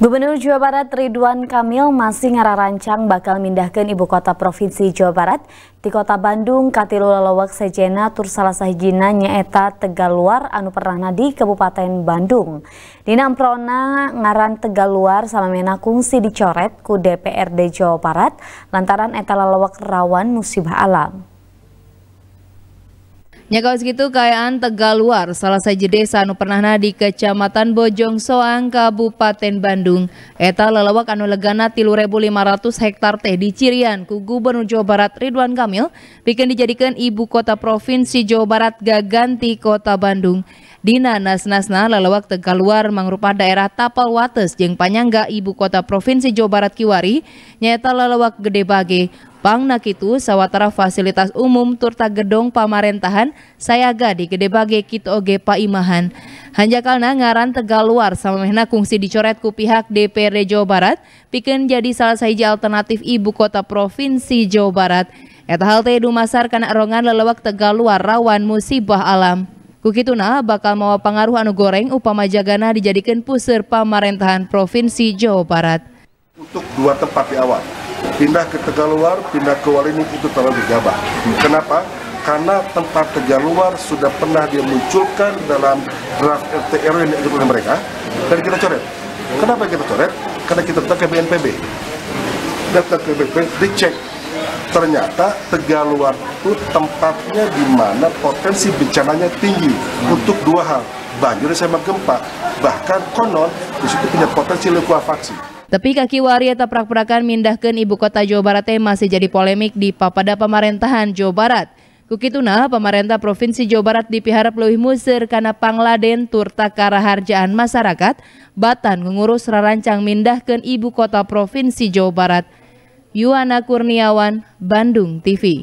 Gubernur Jawa Barat Ridwan Kamil masih ngararancang bakal mindahkan ibu kota provinsi Jawa Barat di kota Bandung katilu lalawak sejena tur salah sahijina nyaeta Tegaluar anu pernah di Kabupaten Bandung. Dina Amprona ngaran Tegaluar sama mena kungsi dicoret ku DPRD Jawa Barat lantaran eta lalawak rawan musibah alam. Nyakawas gitu kayaan Tegaluar, salah saja desa anu pernah di Kecamatan Bojong Soang, Kabupaten Bandung. Eta lelawak anu legana tilu ribu lima ratus hektar teh di Cirian ku Gubernur Jawa Barat Ridwan Kamil bikin dijadikan ibu kota provinsi Jawa Barat gaganti kota Bandung. Dina nas-nasna lelawak Tegaluar mangrupa daerah tapal wates jeng panyangga ibu kota provinsi Jawa Barat Kiwari nyata lelawak gede bage Pangna kitu sawatara fasilitas umum turta gedong pamarentahan sayaga di gede bage kitu oge paimahan. Hanjakalna ngaran tegal luar samemehna kungsi dicoret ku pihak DPRD Jawa Barat pikeun jadi salah sahiji alternatif ibu kota provinsi Jawa Barat. Eta hal teh dumasar kana erongan lelewak tegal luar rawan musibah alam. Kukituna bakal mawa pengaruh anu goreng upama jagana dijadikan puseur pamarentahan provinsi Jawa Barat. Untuk dua tempat di awal, pindah ke Tegaluar, pindah ke Waringin itu terlalu gegabah. Kenapa? Karena tempat Tegaluar sudah pernah dia munculkan dalam draft RTR yang diajukan oleh mereka dan kita coret. Kenapa kita coret? Karena kita tetap ke BNPB. Data ke BNPB dicek ternyata Tegaluar itu tempatnya di mana potensi bencananya tinggi untuk dua hal banjir sama gempa bahkan konon di situ punya potensi likuifaksi. Tapi kaki waria tak prak-prakan mindahkan ibu kota Jawa Barat masih jadi polemik di papada pemerintahan Jawa Barat. Kukituna, pemerintah Provinsi Jawa Barat dipiharap lebih musir karena pangladen turta karaharjaan masyarakat, batan mengurus rarancang mindahkan ibu kota Provinsi Jawa Barat. Yuana Kurniawan, Bandung TV.